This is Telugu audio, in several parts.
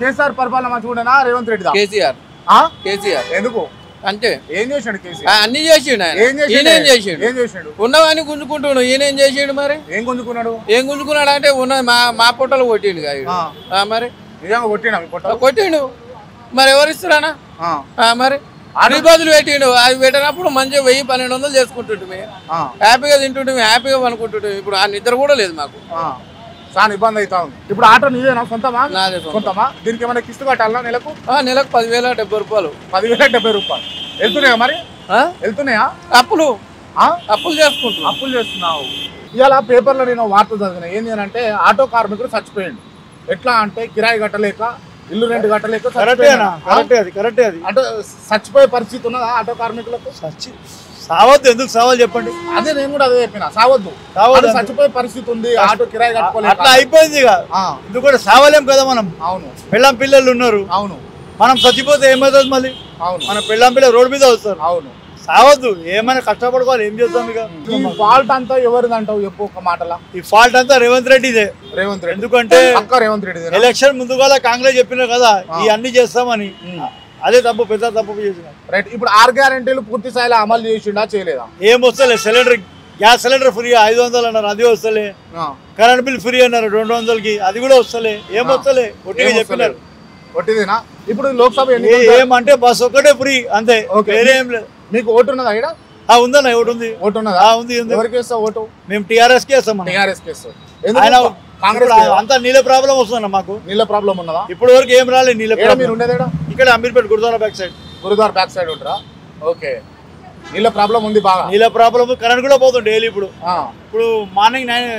కేసీఆర్ పరిపాలన మంచిగుండేనా రేవంత్ రెడ్డి కేసీఆర్. కేసీఆర్. ఎందుకు? అంతే ఏం చేశాడు ఆ, కేసీఆర్ అన్ని చేసిండు ఆయన. ఏం చేసిండు? ఏం చేశాడు ఉన్నవాని గుంజుకుంటుండు. ఈయనేం చేసిండు మరి? ఏం గుంజుకున్నాడు? ఏం గుంజుకున్నాడు అంటే ఉన్నది మా మా పొట్టలు కొట్టిండు మరి? నిజంగా పొట్ట కొట్టిండు. మరి ఎవరు ఇస్తారానా మరి? అన్ని బదులు పెట్టిండు. అది పెట్టినప్పుడు మంచిగా వెయ్యి పన్నెండు వందలు చేసుకుంటుంటే హ్యాపీగా తింటుంటే హ్యాపీగా అనుకుంటుంటే ఇప్పుడు ఆ నిద్ర కూడా లేదు మాకు. చాలా ఇబ్బంది అవుతా ఉంది. ఇప్పుడు ఆటో నీదేనా? సొంతమా? నాదే సొంతం. సొంతమా? దీనికి ఏమైనా కిస్తు కట్టాలా నెలకు? ఆ, నెలకు పదివేల డెబ్బై రూపాయలు. పదివేల డెబ్బై రూపాయలు. వెళ్తున్నాయా మరి? ఆ? వెళ్తున్నాయా? అప్పులు. ఆ? అప్పులు చేసుకుంటున్నాం. అప్పులు చేస్తున్నావు. ఇవాళ పేపర్లో నేను వార్త చదివిన. ఏంటి అని అంటే ఆటో కార్మికుడు చచ్చిపోయిండు. ఎట్లా అంటే కిరాయి కట్టలేక ఇల్లు రెంట్ కట్టలేక కరెక్టేనా చచ్చిపోయిండు. కరెక్టే అది కరెక్టే అది. అంటే చచ్చిపోయే పరిస్థితి ఉన్నదా ఆటో కార్మికులకు? సచ్చి సావద్దు ఎందుకు సావాలి చెప్పండి. అదే నేను కూడా అదే చెప్పిన సావద్దు. సావద్దు. చచ్చిపోయే పరిస్థితి ఉంది ఆటో కిరాయి అట్లా అయిపోయింది ఇక. ఎందుకంటే సావలేం కదా మనం. అవును. పెళ్ళాం పిల్లలు ఉన్నారు. అవును. మనం చచ్చిపోతే ఏమవుతుంది మళ్ళీ? అవును. మన పెళ్ళాం పిల్లలు రోడ్డు మీద వస్తారు. అవును. సావద్దు. ఏమైనా కష్టపడుకోవాలి ఏం చేస్తాం ఇక? ఈ ఫాల్ట్ అంతా ఎవరిది అంటావు? చెప్పు ఒక మాటలా. ఈ ఫాల్ట్ అంతా రేవంత్ రెడ్డిదే. రేవంత్ రెడ్డి. ఎందుకంటే రేవంత్ రెడ్డి ఎలక్షన్ ముందుగా కాంగ్రెస్ చెప్పిన కదా ఈ అన్ని చేస్తామని. అదే తప్పు పెద్ద తప్పు చేసిన రైట్ ఇప్పుడు ఆరు గ్యారెంటీలు పూర్తి స్థాయిలో అమలు చేసిండా చేయలేదా? ఏం వస్తలే సిలిండర్ గ్యాస్ సిలిండర్ ఫ్రీ ఐదు వందలు అన్నారు అది వస్తలే. కరెంట్ బిల్ ఫ్రీ అన్నారు రెండు వందలకి అది కూడా వస్తలే. ఏం వస్తలే? ఒట్టిగా చెప్పినారు. ఒట్టిదేనా? ఇప్పుడు లోక్సభ ఏమంటే బస్ ఒక్కటే ఫ్రీ అంతే. వేరే ఏం లేదు. మీకు ఓటు ఉన్నదా ఇక్కడ? ఉందన్న ఒకటి ఉంది. ఓటు ఉన్నదా ఉంది ఎవరికి వేస్తావు ఓటు? మేము టీఆర్ఎస్కి వేస్తాం. టీఆర్ఎస్ కేసు ఆయన కాంగ్రెస్ ఇప్పుడు అంతా నీళ్ళ ప్రాబ్లం వస్తుందన్న మాకు. నీళ్ళ ప్రాబ్లం ఉన్నదా? ఇప్పటి వరకు ఏం రాలేదు నీళ్ళ ప్రాబ్లం. ఉండేది ఏడ? ఇక్కడ Ameerpet Gurudwara back side Gurudwar back side ఉంటారా? ఓకే. నీళ్ళ ప్రాబ్లం ఉంది బాగా. నీళ్ళ ప్రాబ్లం కరెంట్ కూడా పోతుంది డైలీ ఇప్పుడు. ఇప్పుడు morning nine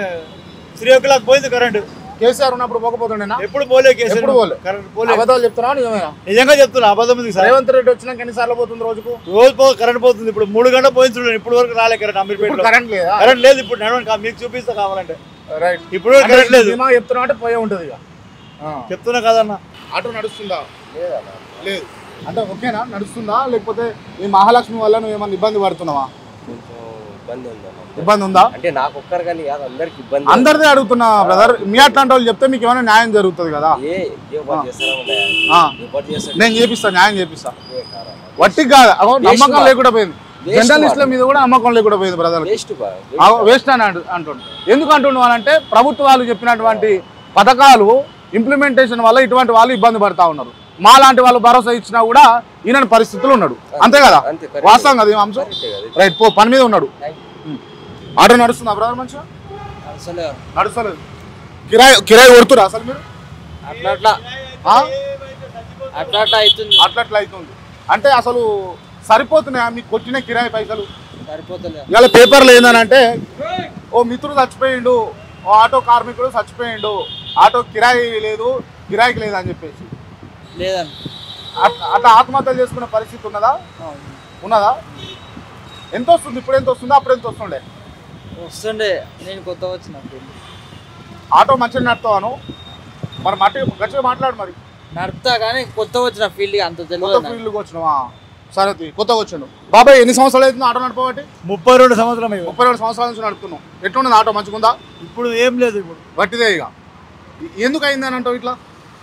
three o'clock పోయింది కరెంట్ కేసీఆర్ ఉన్నప్పుడు పోకపోతుండేనా? ఎప్పుడు పోలే కేసు ఎప్పుడు పోలే? కరెంట్ పోలే. అబద్ధాలు చెప్తున్నా నిజమేనా? నిజంగా చెప్తున్నా అబద్ధం ఉంది సార్? రేవంత్ రెడ్డి వచ్చినాక ఎన్నిసార్లు పోతుంది రోజుకు? రోజు పో కరెంట్ పోతుంది. ఇప్పుడు మూడు గంటలు పోయింది చూడండి ఇప్పుడు వరకు రాలే కరెంట్ ఇప్పుడు అమీర్పేటలో కరెంట్ లేదా? కరెంట్ లేదు ఇప్పుడు నడవండి మీకు చూపిస్తా కావాలంటే. రైట్ ఇప్పుడు కరెంట్ లేదు. చెప్తున్నా అంటే పోయే ఉంటుంది ఇక. చెప్తున్నా కదన్న. ఆటో నడుస్తుందా? లేదు? అంటే ఓకేనా? నడుస్తుందా? లేకపోతే ఈ మహాలక్ష్మి వల్ల నువ్వు ఏమన్నా ఇబ్బంది పడుతున్నావా? ఇబ్బంది ఉందా అంటే నాకు ఒక్కరికని కాదు అందరికి ఇబ్బంది అందరిదే అడుగుతున్నా బ్రదర్ మీ అట్లాంటి వాళ్ళు చెప్తే మీకు ఏమైనా న్యాయం జరుగుతుంది కదా? నేను చేపిస్తా న్యాయం చేపిస్తా. వట్టికి కాదు నమ్మకం. లేకుండా పోయింది. జర్నలిస్టుల. మీద కూడా నమ్మకం లేకుండా పోయింది బ్రదర్ వేస్ట్ అని అంటు- అంటుండు. ఎందుకు అంటున్నావు అంటే ప్రభుత్వాలు చెప్పినటువంటి పథకాలు ఇంప్లిమెంటేషన్ వల్ల ఇటువంటి వాళ్ళు ఇబ్బంది పడతా ఉన్నారు. మా లాంటి వాళ్ళు భరోసా ఇచ్చినా కూడా ఈయన పరిస్థితులు ఉన్నాడు. అంతే కదా. వాస్తవం కదా అంశం. రైట్ పో పని మీద ఉన్నాడు. ఆటో నడుస్తుందా బ్రదర్ మంచిగా? నడుస్తలేదు. కిరాయి కిరాయి కొడుతురా అసలు మీరు? అట్లా అట్లా అవుతుంది. అట్లా అవుతుంది. అంటే అసలు సరిపోతున్నాయా? మీకు కొట్టిన కిరాయి పైసలు? ఇవాళ పేపర్లు ఏంటంటే ఓ మిత్రుడు చచ్చిపోయిండు ఓ ఆటో కార్మికుడు చచ్చిపోయిండు ఆటో కిరాయి లేదు కిరాయికి లేదు అని చెప్పేసి. లేదండి. అట్లా అట్లా ఆత్మహత్య చేసుకునే పరిస్థితి ఉన్నదా? ఉన్నదా? ఎంత వస్తుంది? ఇప్పుడు ఎంత వస్తుందో? అప్పుడు ఎంత వస్తుండే? వస్తుండే. నేను కొత్త వచ్చినప్పుడు ఆటో మంచిగా నడుతావాను మరి మట్టి గట్టిగా మాట్లాడు మరి. నడుపుతా కానీ కొత్త వచ్చిన ఫీల్డ్ అంత కొత్త తెలియదు. ఫీల్డ్కి వచ్చినావా? సరే తీ, కొత్తగా వచ్చిండు. బాబాయ్ ఎన్ని సంవత్సరాలు అవుతుంది ఆటో నడపబట్టి? ముప్పై రెండు సంవత్సరం అయ్యి ముప్పై రెండు సంవత్సరాల నుంచి నడుపుతున్నాం ఎట్లున్నది ఆటో? మంచిగుందా? ఇప్పుడు ఏం లేదు ఇప్పుడు. వట్టిదే ఇక. ఎందుకు అయిందని అంటావు ఇట్లా?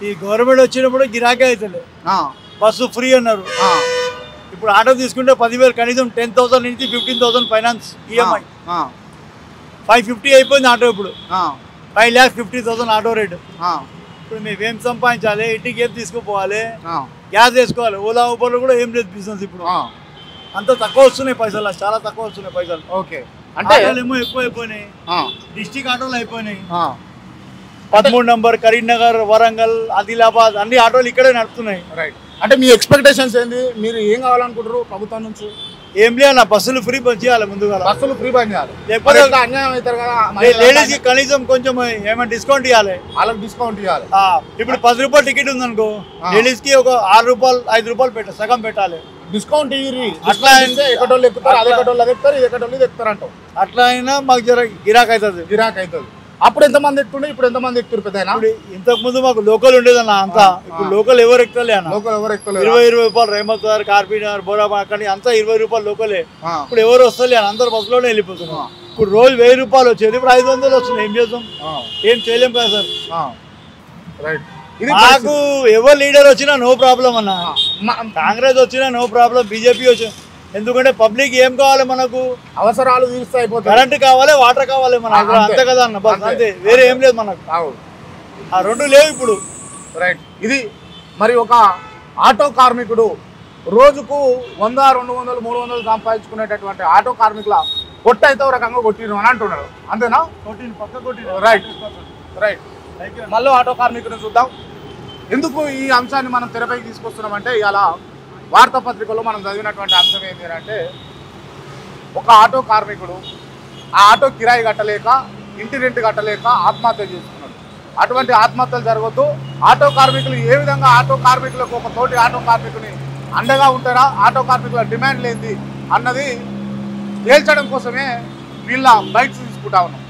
ఈ గవర్నమెంట్ వచ్చినప్పుడు గిరాకీ అవుతలే ఆ, బస్సు ఫ్రీ అన్నారు. ఇప్పుడు ఆటో తీసుకుంటే పదివేలు కనీసం టెన్ థౌసండ్ నుంచి fifteen thousand finance EMI. Five fifty అయిపోయింది ఆటో ఇప్పుడు. Five lakhs fifty thousand auto rate. ఇప్పుడు మేము ఏం సంపాదించాలి? ఇంటికి ఏం తీసుకుపోవాలి? గ్యాస్ వేసుకోవాలి. ఓలా ఊబర్లో కూడా ఏం లేదు బిజినెస్ ఇప్పుడు. అంత తక్కువ వస్తున్నాయి పైసలు చాలా తక్కువ వస్తున్నాయి పైసలు. ఓకే. అంటే ఏమో ఎక్కువ అయిపోయినాయి. డిస్టిక్ ఆటోలు అయిపోయినాయి. పదమూడు నంబర్ కరీంనగర్ వరంగల్ ఆదిలాబాద్ అన్ని ఆటోలు ఇక్కడే నడుపుతున్నాయి. రైట్ అంటే మీ ఎక్స్పెక్టేషన్స్ ఏంది? మీరు ఏం కావాలనుకుంటారు ప్రభుత్వం నుంచి? ఏం లేదన్న బస్సులు ఫ్రీ పంచేయాలి ముందుగా. బస్సులు ఫ్రీ బంద్ చేయాలి. లేకపోతే- అన్యాయం అవుతారు కదా? లేడీస్కి కనీసం కొంచెం ఏమైనా డిస్కౌంట్ ఇవ్వాలి. వాళ్ళకి డిస్కౌంట్ ఇవ్వాలి. ఇప్పుడు పది రూపాయలు టికెట్ ఉందనుకో ఆ. లేడీస్కి ఒక ఆరు రూపాయలు ఐదు రూపాయలు పెట్ట సగం పెట్టాలి. డిస్కౌంట్ ఇయ్యి అట్లా ఇస్తే ఎక్కడోళ్ళు ఎక్కుతారు అదే ఎక్కడోళ్ళు అది ఎక్కుతారు ఇది ఎక్కడోళ్ళు ఇది ఎక్కుతారు అంటావు. అట్లా అయినా మాకు జర గిరాక్ అవుతుంది గిరాక్ అవుతుంది అప్పుడు ఎంతమంది ఎక్కుతుండే? ఇప్పుడు ఎంతమంది ఎక్కుతారు పెద్ద ఇంతకు ముందు మాకు లోకల్ ఉండేదన్న అంతా. ఇప్పుడు లోకల్ ఎవరు ఎక్కుతలే అన్న. లోకల్ ఎవరు ఎక్కుతలేరు? ఇరవై ఇరవై రూపాయలు రేమత్ గారు కార్పీనర్ బోరాబా అక్కడి అంతా ఇరవై రూపాయలు లోకలే. ఇప్పుడు ఎవరు వస్తలే అందరు బస్సులోనే వెళ్ళిపోతున్నారు. ఇప్పుడు రోజు వెయ్యి రూపాయలు వచ్చేది. ఇప్పుడు ఐదు వందలు వస్తున్నాయి ఏం చేద్దాం? ఏం చేయలేం కదా సార్. ఆ. రైట్. ఇది మాకు ఎవరు లీడర్ వచ్చినా నో ప్రాబ్లం అన్న. కాంగ్రెస్ వచ్చినా నో ప్రాబ్లం. బీజేపీ వచ్చి ఎందుకంటే పబ్లిక్ ఏం కావాలి మనకు? అవసరాలు కరెంట్ కావాలి వాటర్ కావాలి మనకు. అంతే. కదా అన్న అంతే. వేరే ఏం లేదు మనకు. ఆ రెండు లేవు ఇప్పుడు. రైట్. ఇది మరి ఒక ఆటో కార్మికుడు రోజుకు వంద రెండు వందలు మూడు వందలు సంపాదించుకునేటటువంటి ఆటో కార్మికుల పొట్ట అయితే రకంగా కొట్టిను అని అంటున్నాడు. అంతేనా? రైట్. రైట్. మళ్ళీ ఆటో కార్మికుడిని చూద్దాం. ఎందుకు ఈ అంశాన్ని మనం తెరపైకి తీసుకొస్తున్నామంటే ఇవాళ వార్తాపత్రికలో మనం చదివినటువంటి అంశం ఏంటి అంటే ఒక ఆటో కార్మికుడు ఆ ఆటో కిరాయి కట్టలేక ఇంటి రెంట్ కట్టలేక ఆత్మహత్య చేసుకున్నాడు. అటువంటి ఆత్మహత్యలు జరగద్దు. ఆటో కార్మికులు ఏ విధంగా ఆటో కార్మికులకు ఒక తోటి ఆటో కార్మికుని అండగా ఉంటారా ఆటో కార్మికుల డిమాండ్ లేనిది అన్నది తేల్చడం కోసమే వీళ్ళ బైక్స్ తీసుకుంటా ఉన్నాం.